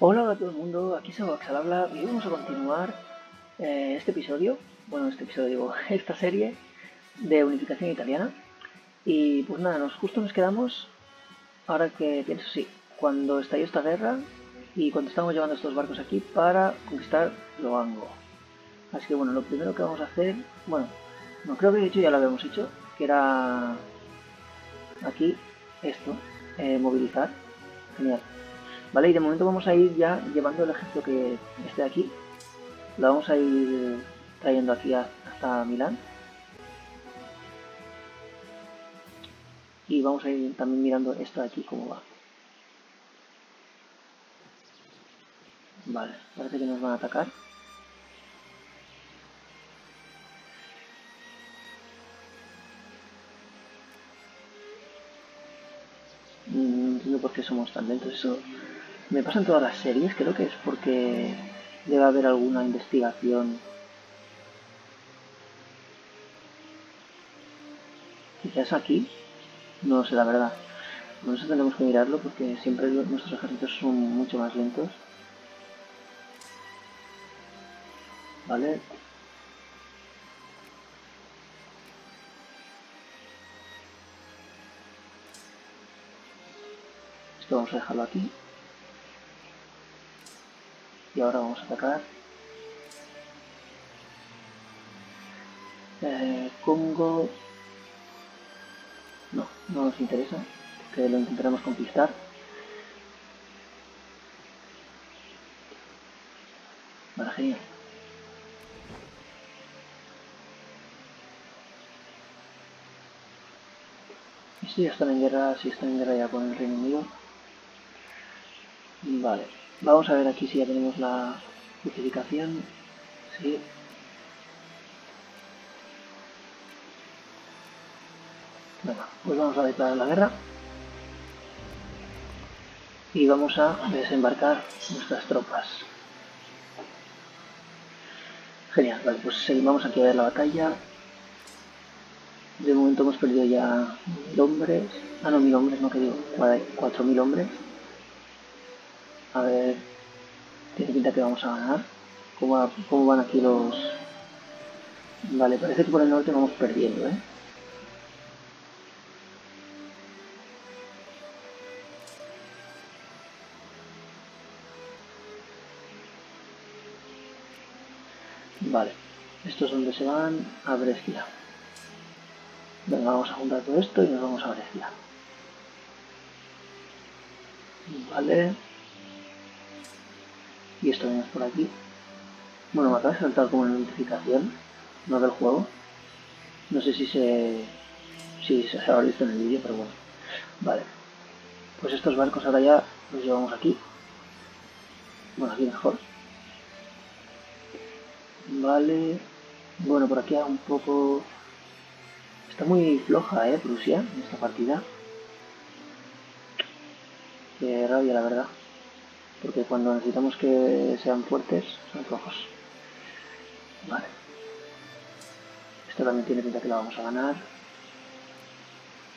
Hola, a todo el mundo, aquí Sabax al habla y vamos a continuar eh, este episodio, bueno, este episodio esta serie de unificación italiana. Y pues nada, nos justo nos quedamos, ahora que pienso, sí, cuando estalló esta guerra y cuando estamos llevando estos barcos aquí para conquistar Loango. Así que bueno, lo primero que vamos a hacer, bueno, no creo que de hecho ya lo habíamos hecho, que era aquí esto, eh, movilizar. Vale, y de momento vamos a ir ya llevando el ejército que esté aquí. Lo vamos a ir trayendo aquí hasta Milán. Y vamos a ir también mirando esto de aquí cómo va. Vale, parece que nos van a atacar. Mm, no entiendo por qué somos tan lentos. Eso me pasa en todas las series. Creo que es porque debe haber alguna investigación. Quizás aquí. No sé la verdad. Por eso tenemos que mirarlo porque siempre nuestros ejércitos son mucho más lentos. ¿Vale? Esto vamos a dejarlo aquí. Y ahora vamos a atacar. Eh, Congo... No, no nos interesa, que lo intentaremos conquistar. Vale, genial. Y si están en guerra, si están en guerra ya con el Reino Unido. Vale, vamos a ver aquí si ya tenemos la justificación. Sí. Pues vamos a declarar la guerra. Y vamos a desembarcar nuestras tropas. Genial, vale, pues seguimos aquí a ver la batalla. De momento hemos perdido ya mil hombres. Ah, no, mil hombres, no que digo, cuatro mil hombres. A ver, tiene pinta que vamos a ganar. ¿Cómo, ¿Cómo, van aquí los...? Vale, parece que por el norte vamos perdiendo, ¿eh? Vale, estos donde se van a Brescia. Venga, vamos a juntar todo esto y nos vamos a Brescia. Vale. Y esto venimos por aquí. Bueno, me acaba de saltar como una notificación, no del juego. No sé si se, si se habrá visto en el vídeo, pero bueno. Vale. Pues estos barcos ahora ya los llevamos aquí. Bueno, aquí mejor. Vale. Bueno, por aquí un poco... Está muy floja, ¿eh? Prusia, en esta partida. Qué rabia, la verdad porque cuando necesitamos que sean fuertes son flojos. Vale. Esto también tiene pinta que la vamos a ganar.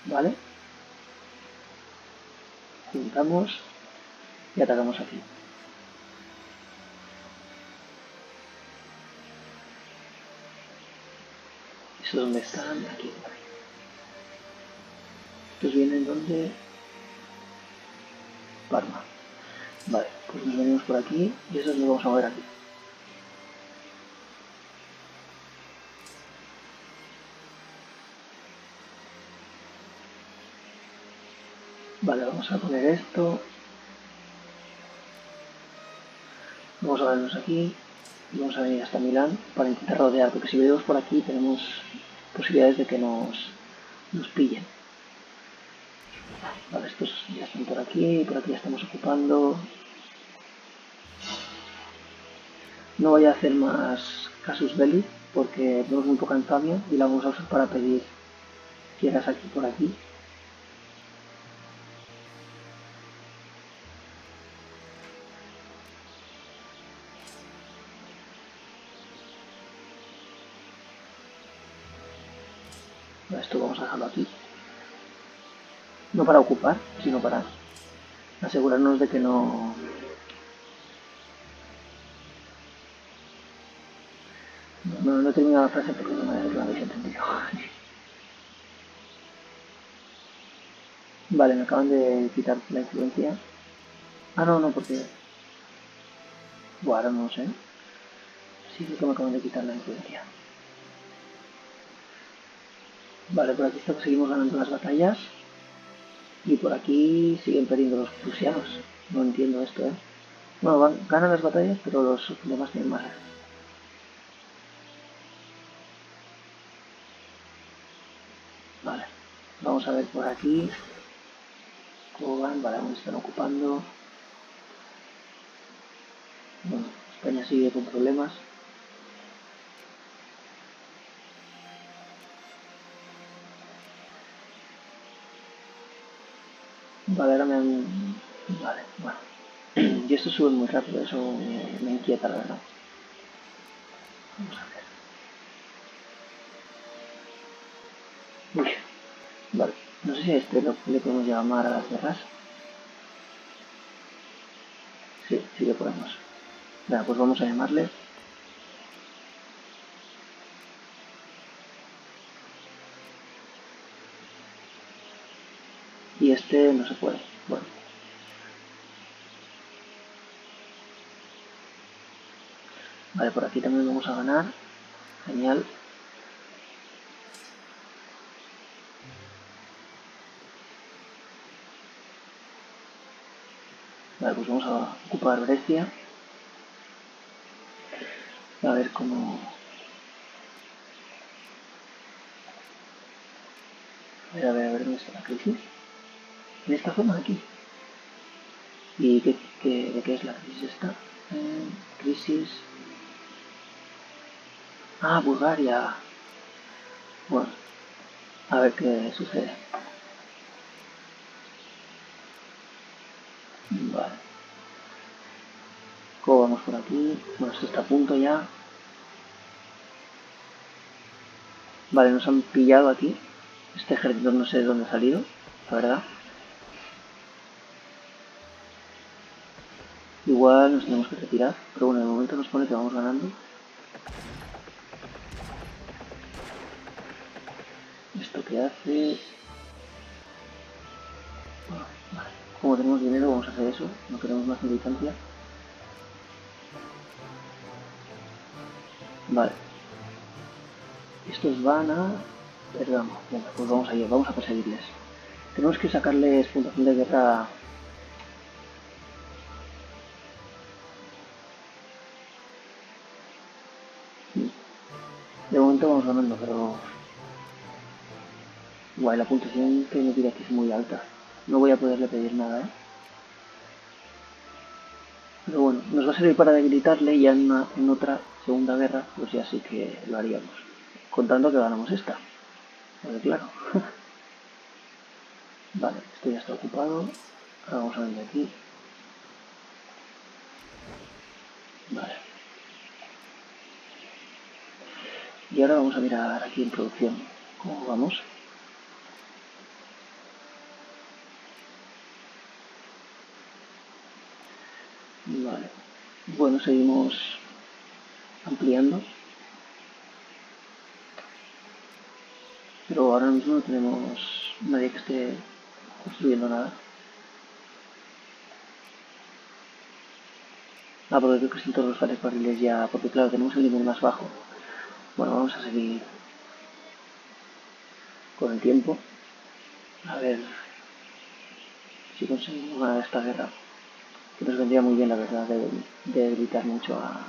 Vale. Juntamos y atacamos aquí. ¿Eso dónde están? Aquí. Estos vienen donde... Parma. Vale, pues nos venimos por aquí y eso lo vamos a ver aquí. Vale, vamos a poner esto. Vamos a vernos aquí y vamos a venir hasta Milán para intentar rodear, porque si venimos por aquí tenemos posibilidades de que nos, nos pillen. Vale, estos ya están por aquí, por aquí ya estamos ocupando. No voy a hacer más casus belli porque tenemos muy poca infamia y la vamos a usar para pedir tierras aquí por aquí. Esto vamos a dejarlo aquí no para ocupar, sino para asegurarnos de que no... No, no, no termino la frase porque no me la habéis entendido. Vale, me acaban de quitar la influencia. Ah, no, no, porque... Bueno, ahora no lo sé. Sí, sí que me acaban de quitar la influencia. Vale, por aquí estamos, seguimos ganando las batallas. Y por aquí siguen perdiendo los prusianos. No entiendo esto, ¿eh? Bueno, van, ganan las batallas, pero los demás tienen más. Vale, vamos a ver por aquí. ¿Cómo van? Vale, aún están ocupando. Bueno, España sigue con problemas. Vale, ahora me han... Vale, bueno. Y esto sube muy rápido, eso me, inquieta, la verdad. Vamos a ver. Uy, vale. No sé si a este lo, le podemos llamar a las guerras. Sí, sí le podemos. Venga, pues vamos a llamarle. Y este no se puede. Bueno. Vale, por aquí también vamos a ganar. Genial. Vale, pues vamos a ocupar Grecia. A ver cómo... A ver, a ver, a ver, ¿dónde está la crisis? En esta zona de aquí. ¿Y qué, qué, de qué es la crisis esta? Eh, crisis... Ah, Bulgaria. Bueno, a ver qué sucede. Vale. ¿Cómo vamos por aquí? Bueno, esto está a punto ya. Vale, nos han pillado aquí. Este ejército no sé de dónde ha salido, la verdad. Nos tenemos que retirar, pero bueno, de momento nos pone que vamos ganando. que hace... Como tenemos dinero vamos a hacer eso, no queremos más militancia. Vale. Estos van a... Perdón, pues vamos a ir, vamos a perseguirles. Tenemos que sacarles puntuación de guerra Vamos ganando, pero Guay, la puntuación que me pide aquí es muy alta. No voy a poderle pedir nada, ¿eh? Pero bueno, nos va a servir para debilitarle y ya en, en otra segunda guerra, pues ya sí que lo haríamos. Contando que ganamos esta. Vale, claro. vale, esto ya está ocupado. Ahora vamos a venir aquí. Vale. Y ahora vamos a mirar aquí en producción cómo vamos. Vale. Bueno, seguimos ampliando. Pero ahora mismo no tenemos nadie que esté construyendo nada. Ah, porque creo que están todos los barriles ya, porque claro, tenemos el nivel más bajo. Bueno, vamos a seguir con el tiempo. A ver si conseguimos ganar esta guerra que nos vendría muy bien, la verdad, de, de mucho a,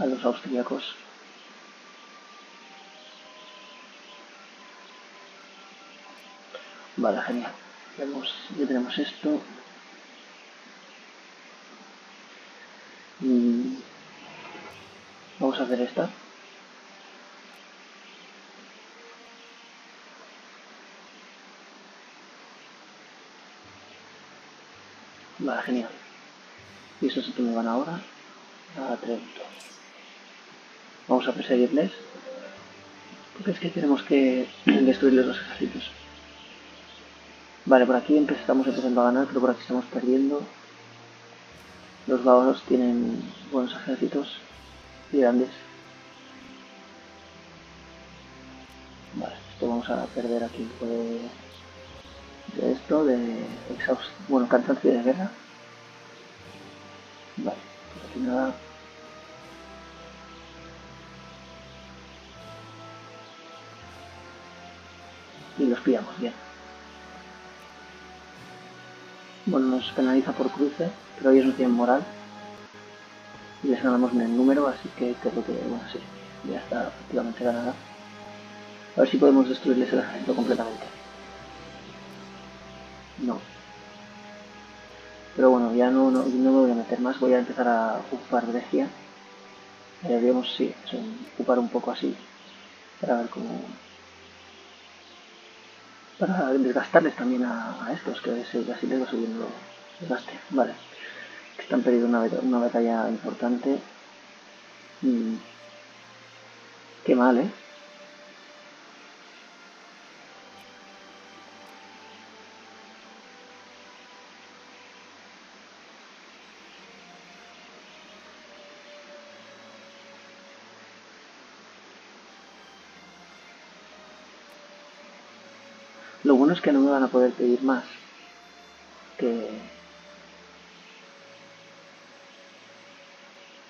a los austríacos. Vale, genial. Ya tenemos esto. Y vamos a hacer esta. Vale, genial. Y eso es que me van ahora a Trento. Vamos a perseguirles. Porque es que tenemos que destruirles los ejércitos. Vale, por aquí estamos empezando a ganar, pero por aquí estamos perdiendo. Los bávaros tienen buenos ejércitos grandes. Vale, esto vamos a perder aquí un poco de, esto, de exhaust, bueno, cansancio de guerra. Vale, pues aquí nada. Y los pillamos, bien. Bueno, nos penaliza por cruce, pero ellos no tienen moral. Y les ganamos en el número, así que creo que, bueno, sí, ya está prácticamente ganada. A ver si podemos destruirles el ejército completamente. No. Pero bueno, ya no, no, me voy a meter más, voy a empezar a ocupar Grecia. Deberíamos, sí, ocupar un poco así, para ver cómo... Para desgastarles también a, estos, que así les va subiendo desgaste. Vale. Están perdiendo una, una batalla importante. Mm. Qué mal, ¿eh? Lo bueno es que no me van a poder pedir más. Que...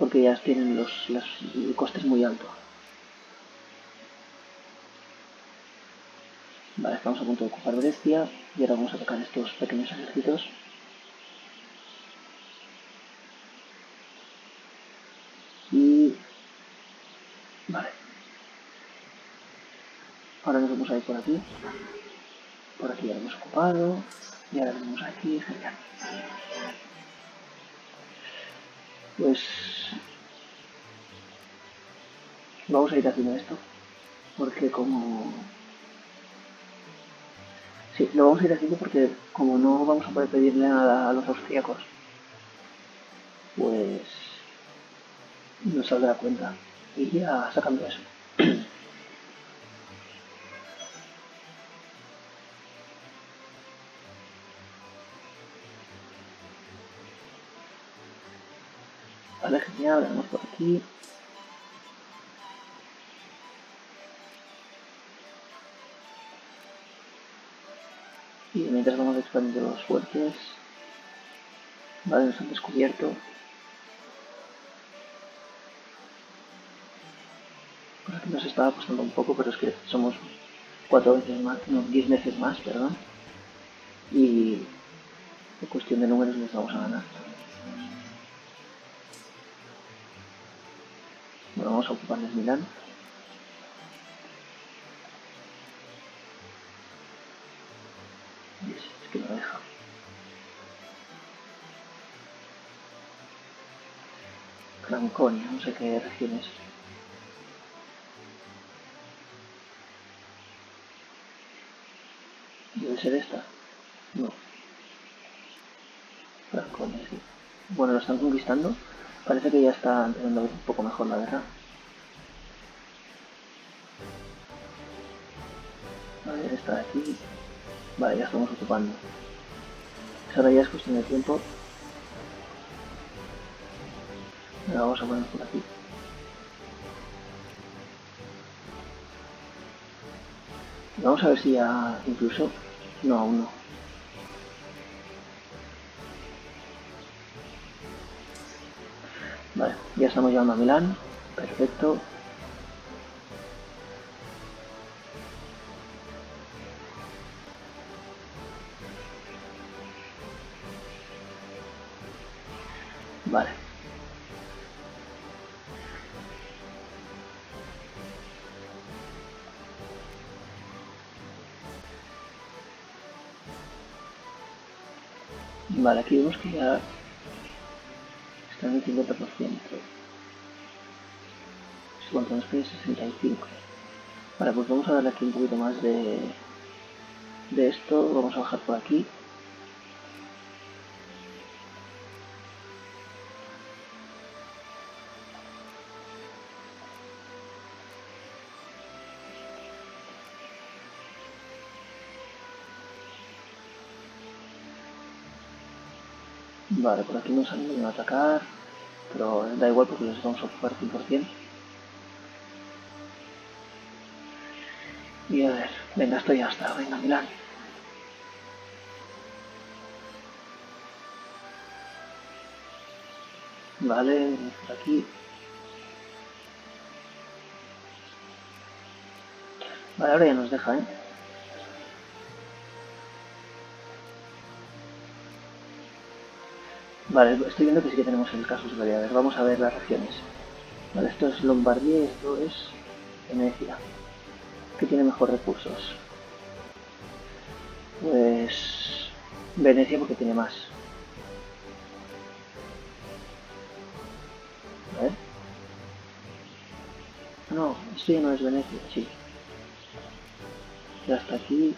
Porque ya tienen los, costes muy altos. Vale, estamos a punto de ocupar Grecia y ahora vamos a atacar estos pequeños ejércitos. Y... Vale. Ahora nos vamos a ir por aquí. Por aquí ya lo hemos ocupado. Y ahora venimos aquí, genial. Pues vamos a ir haciendo esto. Porque como... Sí, lo vamos a ir haciendo porque como no vamos a poder pedirle nada a los austríacos, pues nos saldrá cuenta. Y ya sacando eso. Vamos por aquí. Y mientras vamos expandiendo los fuertes. Vale, nos han descubierto. Por aquí nos estaba costando un poco, pero es que somos cuatro veces más, no, diez veces más, perdón. Y en cuestión de números nos vamos a ganar. Vamos a ocuparles Milán. Es que no deja. Franconia, no sé qué región es. Debe ser esta. No. Franconia, sí. Bueno, lo están conquistando. Parece que ya está empezando a un poco mejor la guerra. Vale, está aquí. Vale, ya estamos ocupando. Pues ahora ya es cuestión de tiempo. Ahora vamos a poner por aquí. Vamos a ver si ya incluso... No, aún no. Vale, ya estamos llegando a Milán. Perfecto. Vale. Vale, aquí vemos que ya están el 50%. ¿Cuánto nos pide? 65. Vale, pues vamos a darle aquí un poquito más de, de esto. Vamos a bajar por aquí. Vale, por aquí nos han venido atacar, pero da igual porque los vamos a ocupar 100%. Y a ver, venga, esto ya está, venga, Milán. Vale, por aquí. Vale, ahora ya nos deja, ¿eh? Vale, estoy viendo que sí que tenemos el caso superior. A ver, vamos a ver las regiones. Vale, esto es Lombardía y esto es Venecia. ¿Qué tiene mejor recursos? Pues Venecia porque tiene más. A ver. No, esto ya no es Venecia, sí. Ya hasta aquí.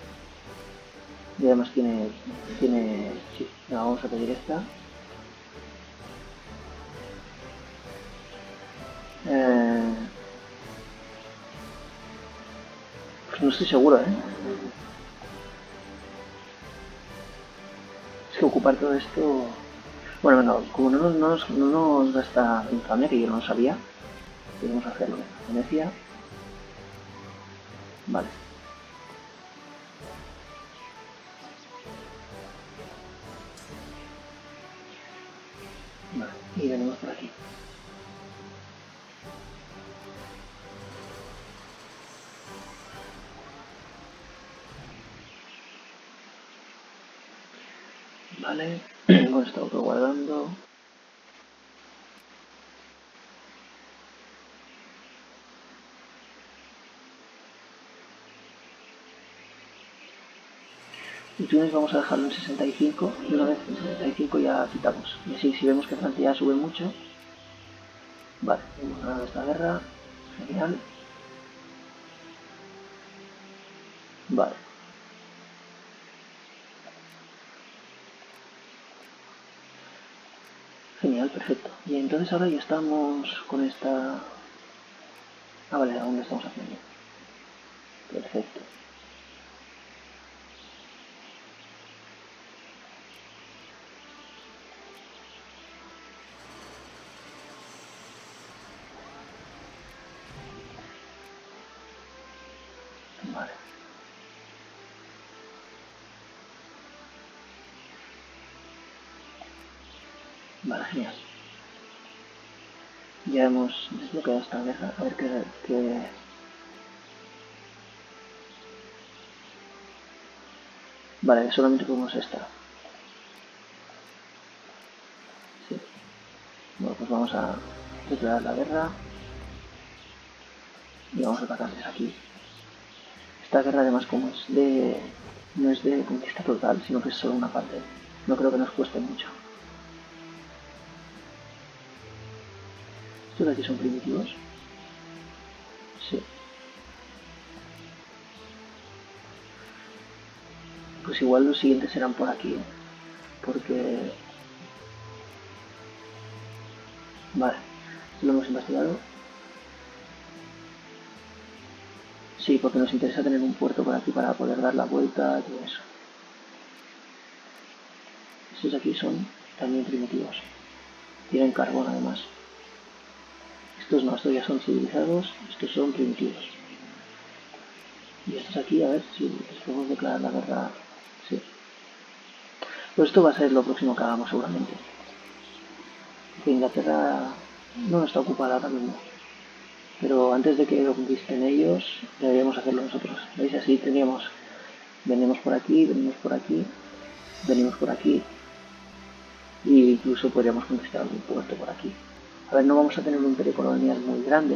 Y además tiene... tiene... Sí, vamos a pedir esta. No estoy seguro, ¿eh? Es que ocupar todo esto... Bueno, venga, como no nos, no no nos da esta infamia, que yo no lo sabía, podemos hacerlo. Venecia. Vale, Vale, con esto auto guardando. Y Túnez vamos a dejarlo en 65 y una vez en 65 ya quitamos. Y así si vemos que Francia ya sube mucho. Vale, hemos ganado esta guerra. Genial. Vale. Genial, perfecto. Y entonces ahora ya estamos con esta... Ah, vale, aún lo estamos haciendo. Perfecto. Vale. Vale, genial. Ya hemos desbloqueado esta guerra. A ver qué... qué... Vale, solamente podemos esta. Sí. Bueno, pues vamos a declarar la guerra. Y vamos a atacarles aquí. Esta guerra además como es de... no es de conquista total, sino que es solo una parte. No creo que nos cueste mucho. ¿Estos de aquí son primitivos? Sí. Pues igual los siguientes serán por aquí, ¿eh? Porque... Vale, lo hemos investigado. Sí, porque nos interesa tener un puerto por aquí para poder dar la vuelta y todo eso. Estos de aquí son también primitivos. Tienen carbón además. Estos estos ya son civilizados, estos son primitivos. Y estos aquí, a ver si les podemos declarar la guerra. Sí. Pues esto va a ser lo próximo que hagamos seguramente. Inglaterra no está ocupada ahora mismo. Pero antes de que lo conquisten ellos, deberíamos hacerlo nosotros. ¿Veis? Así teníamos, venimos por aquí, venimos por aquí, venimos por aquí. E incluso podríamos conquistar algún puerto por aquí. A ver, no vamos a tener un imperio colonial muy grande,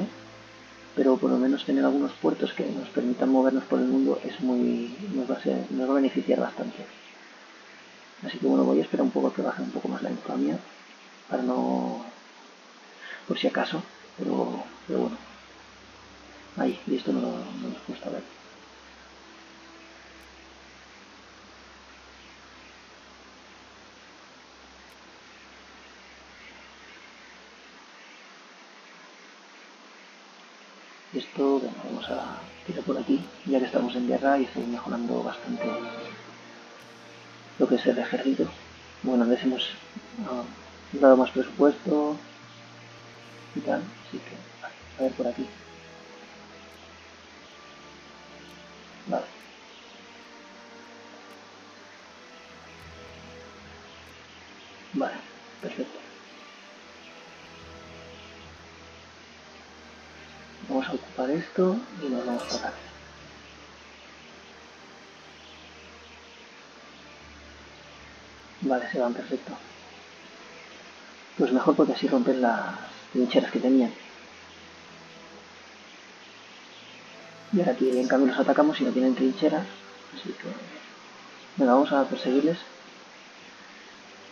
pero por lo menos tener algunos puertos que nos permitan movernos por el mundo es muy nos va a, ser, nos va a beneficiar bastante. Así que bueno, voy a esperar un poco que baje un poco más la infamia, para no... por si acaso, pero, pero bueno. Ahí, y esto no, no nos cuesta ver. Esto, bueno, vamos a tirar por aquí, ya que estamos en guerra y estoy mejorando bastante lo que es el ejército. Bueno, les hemos dado más presupuesto y tal, así que a ver por aquí. Vale. Vale, perfecto. Vamos a ocupar esto y nos vamos a atacar. Vale, se van perfecto. Pues mejor porque así rompen las trincheras que tenían. Y ahora aquí en cambio los atacamos y no tienen trincheras. Así que... Vamos a perseguirles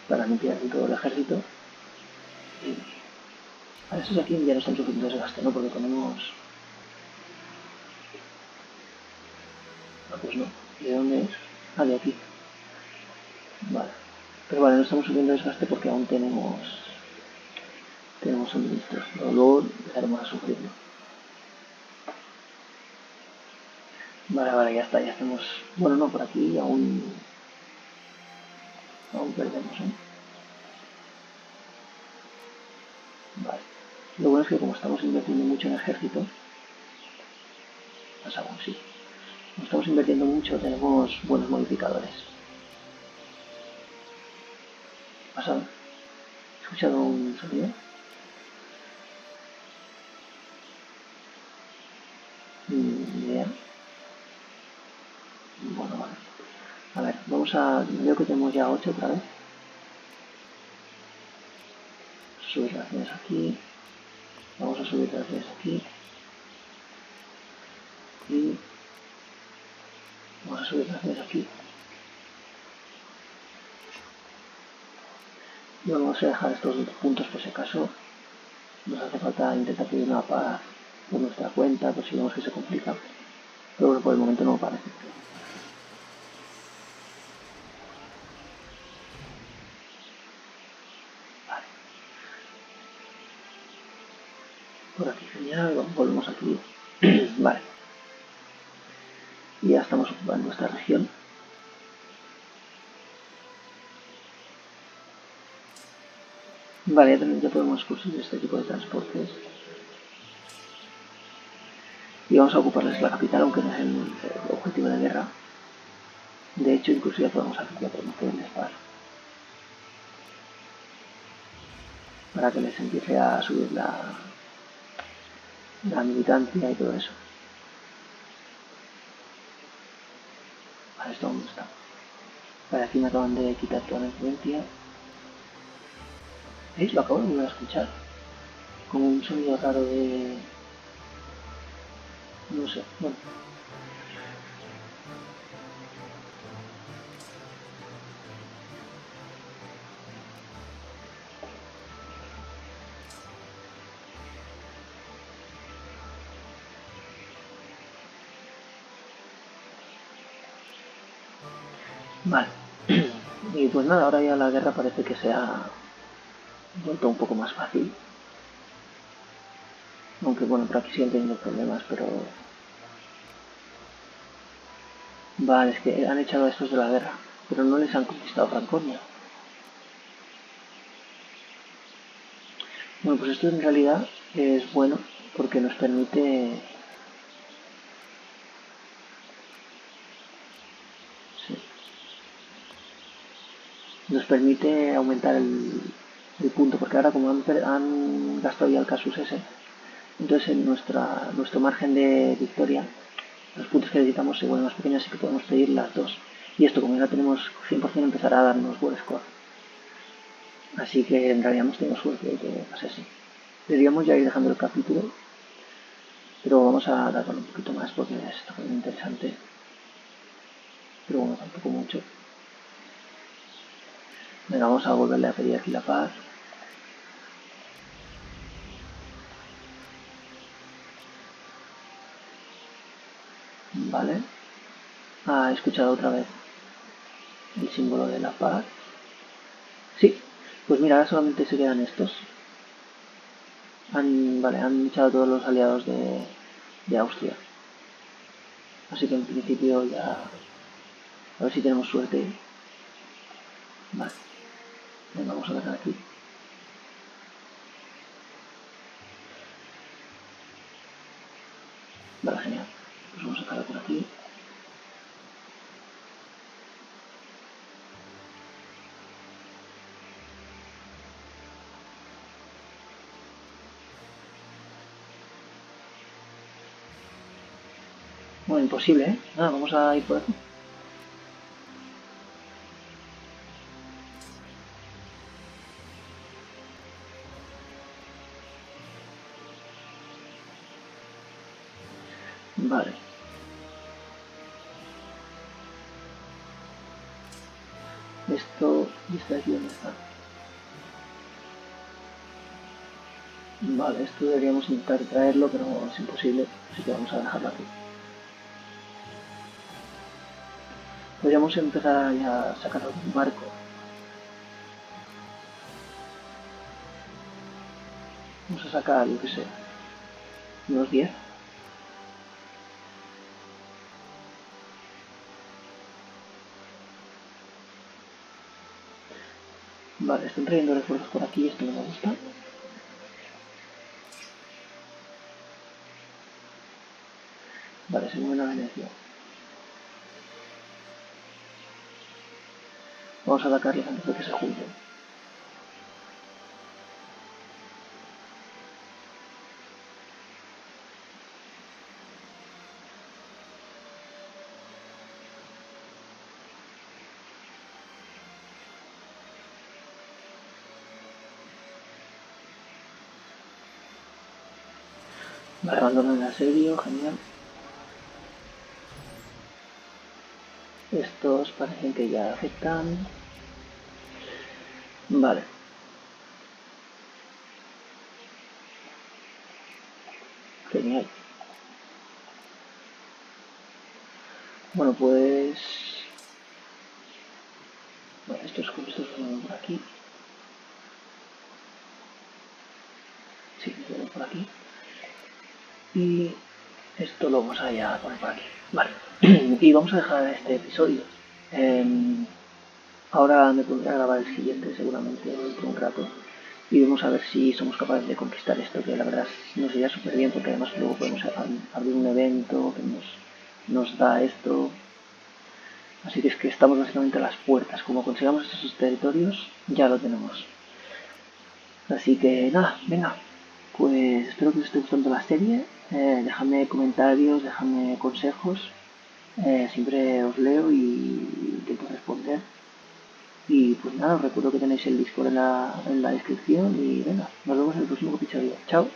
para limpiar todo el ejército. A esos aquí ya no están sufriendo desgaste, ¿no? Porque tenemos... Ah, pues no. ¿De dónde es? Ah, de aquí. Vale. Pero vale, no estamos subiendo desgaste porque aún tenemos... Tenemos suministros. Pero luego dejaremos a sufrirlo. Vale, vale, ya está, ya estamos... Bueno, no, por aquí aún... Aún perdemos, ¿eh? Vale. Lo bueno es que como estamos invirtiendo mucho en ejército... Pasa aún, sí. Como estamos invirtiendo mucho, tenemos buenos modificadores. ¿Pasado? ¿He escuchado un sonido? Ni idea. Bueno, vale. A ver, vamos a... Veo que tenemos ya 8 otra vez. Subir las aquí. Vamos a subir las líneas aquí. Y... Vamos a subir las líneas aquí. Y vamos a dejar estos puntos por si acaso nos hace falta intentar pedir una paz por nuestra cuenta, por si vemos que se complica. Pero bueno, por el momento no parece. Por aquí genial, volvemos aquí. vale. Y ya estamos ocupando esta región. Vale, ya, también ya podemos conseguir este tipo de transportes. Y vamos a ocuparles la capital, aunque no es el, objetivo de guerra. De hecho, incluso ya podemos hacer la promoción de paz. Para que les empiece a subir la, la militancia y todo eso. Vale, esto dónde está. Vale, aquí me acaban de quitar toda la influencia. ¿Veis? Lo acabo de volver a escuchar. Como un sonido raro de... No sé, bueno. Pues nada, ahora ya la guerra parece que se ha vuelto un poco más fácil. Aunque bueno, por aquí siguen teniendo problemas, pero... Vale, es que han echado a estos de la guerra, pero no les han conquistado Franconia. Bueno, pues esto en realidad es bueno porque nos permite... Sí. Nos permite aumentar el, punto, porque ahora como han, gastado ya el casus ese, entonces en nuestra, nuestro margen de victoria, los puntos que necesitamos se vuelven más pequeños, así que podemos pedir las dos. Y esto, como ya tenemos 100%, empezará a darnos buen score. Así que en realidad hemos tenido suerte de que pase así. Deberíamos ya ir dejando el capítulo, pero vamos a darle un poquito más porque muy interesante. Pero bueno, tampoco mucho. Venga, vamos a volverle a pedir aquí la paz. Vale. Ah, he escuchado otra vez el símbolo de la paz. Sí, pues mira, ahora solamente se quedan estos. Han, vale, han echado todos los aliados de, de Austria. Así que en principio ya... A ver si tenemos suerte. Vale. Venga, vamos a dejar aquí. Vale, genial. Pues vamos a sacarlo por aquí. Bueno, imposible, ¿eh? Nada, vamos a ir por aquí. Vale. Esto, ¿y aquí dónde está? Vale, esto deberíamos intentar traerlo, pero es imposible, así que vamos a dejarlo aquí. Podríamos empezar ya a sacar algún barco. Vamos a sacar, yo que sé, unos 10. Vale, están trayendo refuerzos por aquí, esto no me gusta. Vale, se mueve la Venecia. Vamos a atacarles antes de que se junten. Vale, abandono el asedio, genial. Estos parecen que ya afectan. Vale. Genial. Bueno, pues... Bueno, estos, estos van por aquí. Sí, por aquí. Y esto lo vamos a ya poner por aquí. Vale. y vamos a dejar este episodio. Em, ahora me pondré a grabar el siguiente seguramente dentro de un rato. Y vamos a ver si somos capaces de conquistar esto, que la verdad nos iría súper bien porque además luego podemos abrir un evento que nos, nos da esto. Así que es que estamos básicamente a las puertas. Como consigamos estos territorios, ya lo tenemos. Así que nada, venga. Pues espero que os esté gustando la serie. Eh, dejadme comentarios, dejadme consejos. Eh, siempre os leo y intento responder. Y pues nada, os recuerdo que tenéis el Discord en la, en la descripción y venga, nos vemos en el próximo episodio. Chao.